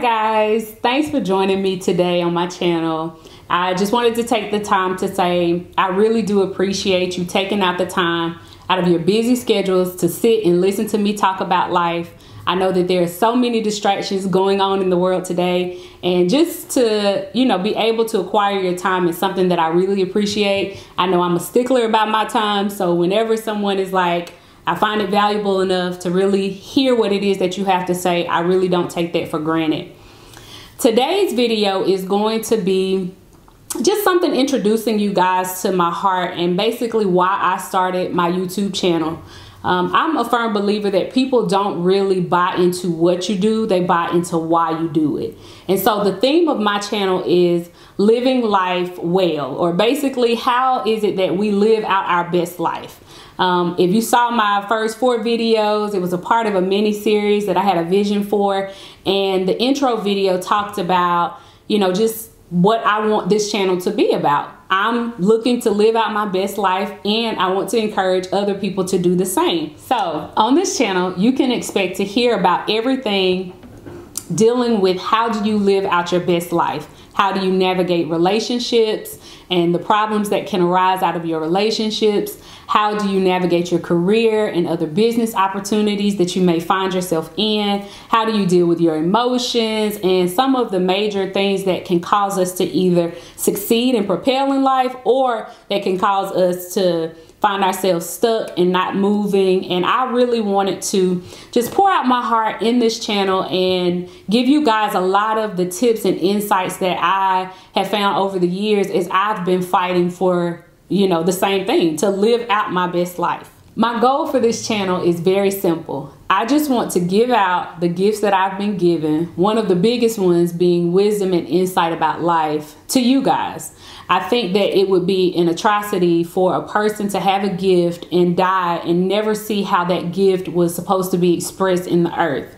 Guys, thanks for joining me today on my channel. I just wanted to take the time to say I really do appreciate you taking out the time out of your busy schedules to sit and listen to me talk about life. I know that there are so many distractions going on in the world today and just to, you know, be able to acquire your time is something that I really appreciate. I know I'm a stickler about my time, so whenever someone is like, I find it valuable enough to really hear what it is that you have to say. I really don't take that for granted. Today's video is going to be just something introducing you guys to my heart and basically why I started my YouTube channel. Um, I'm a firm believer that people don't really buy into what you do, they buy into why you do it. And so the theme of my channel is living life well, or basically, how is it that we live out our best life? Um, if you saw my first four videos, it was a part of a mini series that I had a vision for. And the intro video talked about, you know, just what I want this channel to be about. I'm looking to live out my best life and I want to encourage other people to do the same. So on this channel, you can expect to hear about everything dealing with how do you live out your best life? How do you navigate relationships and the problems that can arise out of your relationships? How do you navigate your career and other business opportunities that you may find yourself in? How do you deal with your emotions and some of the major things that can cause us to either succeed and propel in life or that can cause us to find ourselves stuck and not moving. And I really wanted to just pour out my heart in this channel and give you guys a lot of the tips and insights that I have found over the years as I've been fighting for you know, the same thing to live out my best life. My goal for this channel is very simple. I just want to give out the gifts that I've been given, one of the biggest ones being wisdom and insight about life to you guys. I think that it would be an atrocity for a person to have a gift and die and never see how that gift was supposed to be expressed in the earth.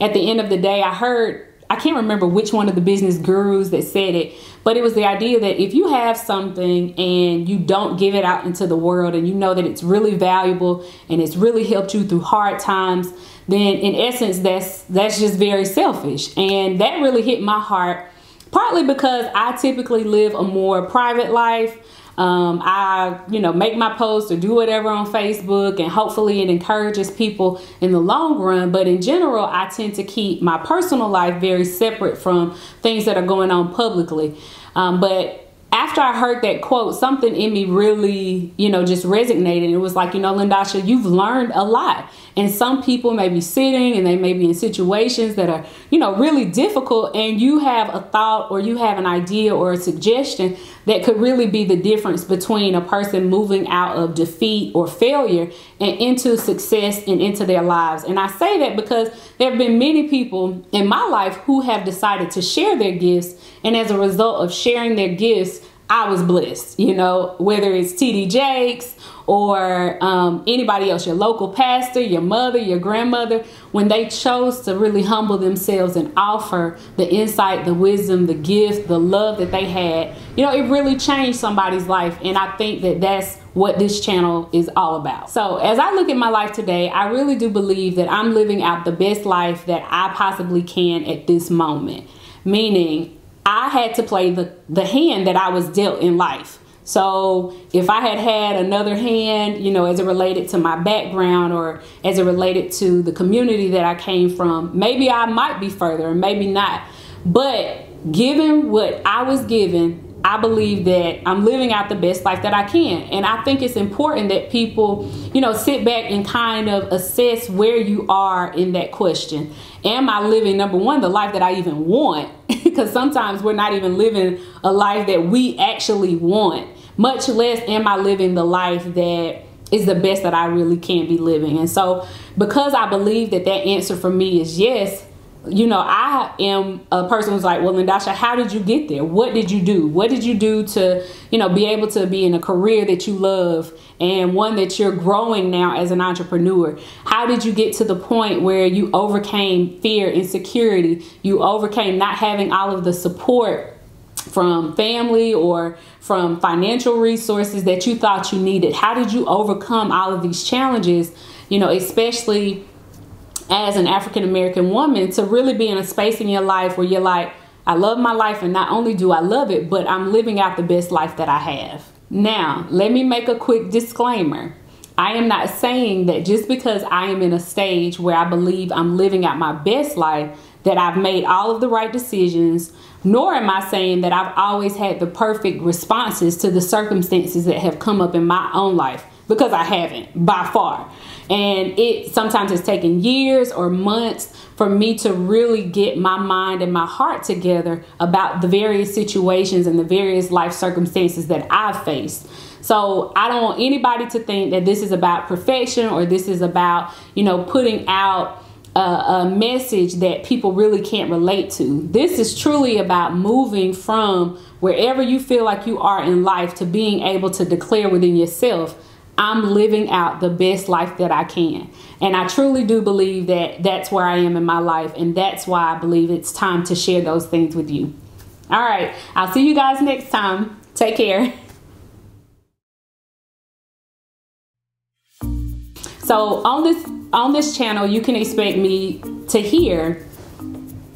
At the end of the day, I heard I can't remember which one of the business gurus that said it, but it was the idea that if you have something and you don't give it out into the world and you know that it's really valuable and it's really helped you through hard times, then in essence that's that's just very selfish. And that really hit my heart partly because I typically live a more private life. Um, I, you know, make my posts or do whatever on Facebook, and hopefully it encourages people in the long run. But in general, I tend to keep my personal life very separate from things that are going on publicly. Um, but after I heard that quote, something in me really, you know, just resonated. It was like, you know, Lyndosha, you've learned a lot. And some people may be sitting and they may be in situations that are, you know, really difficult. And you have a thought or you have an idea or a suggestion that could really be the difference between a person moving out of defeat or failure and into success and into their lives. And I say that because there have been many people in my life who have decided to share their gifts. And as a result of sharing their gifts, I was blessed, you know, whether it's TD Jakes or um, anybody else, your local pastor, your mother, your grandmother, when they chose to really humble themselves and offer the insight, the wisdom, the gift, the love that they had, you know, it really changed somebody's life. And I think that that's what this channel is all about. So as I look at my life today, I really do believe that I'm living out the best life that I possibly can at this moment. Meaning I had to play the, the hand that I was dealt in life. So if I had had another hand, you know, as it related to my background or as it related to the community that I came from, maybe I might be further, maybe not. But given what I was given, I believe that I'm living out the best life that I can. And I think it's important that people, you know, sit back and kind of assess where you are in that question. Am I living, number one, the life that I even want? because sometimes we're not even living a life that we actually want, much less am I living the life that is the best that I really can be living. And so, because I believe that that answer for me is yes, you know, I am a person who's like, well, Lyndosha, how did you get there? What did you do? What did you do to, you know, be able to be in a career that you love and one that you're growing now as an entrepreneur? How did you get to the point where you overcame fear, insecurity? You overcame not having all of the support from family or from financial resources that you thought you needed? How did you overcome all of these challenges? You know, especially as an African American woman to really be in a space in your life where you're like, I love my life, and not only do I love it, but I'm living out the best life that I have. Now, let me make a quick disclaimer. I am not saying that just because I am in a stage where I believe I'm living out my best life, that I've made all of the right decisions, nor am I saying that I've always had the perfect responses to the circumstances that have come up in my own life because I haven't by far. And it sometimes has taken years or months for me to really get my mind and my heart together about the various situations and the various life circumstances that I've faced. So I don't want anybody to think that this is about perfection or this is about, you know, putting out a, a, message that people really can't relate to. This is truly about moving from wherever you feel like you are in life to being able to declare within yourself I'm living out the best life that I can. And I truly do believe that that's where I am in my life. And that's why I believe it's time to share those things with you. All right. I'll see you guys next time. Take care. So on this on this channel, you can expect me to hear.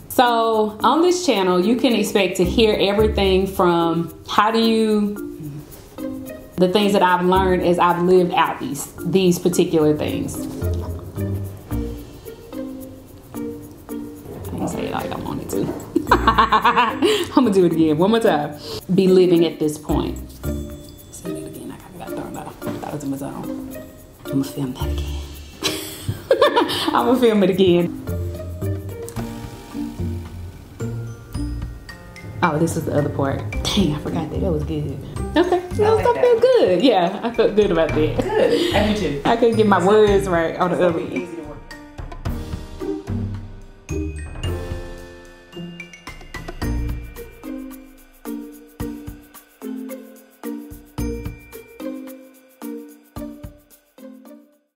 So on this channel, you can expect to hear everything from how do you the things that I've learned as I've lived out these these particular things. I can say it like I wanted to. I'm gonna do it again one more time. Be living at this point. Say it again. I kind of got thrown off. I was in my zone. I'm gonna film that again. I'm gonna film it again. Oh, this is the other part. Dang, I forgot that. That was good. Okay. I, like I feel good. Yeah, I felt good about that. Good. I do too. I couldn't get my words right on the other.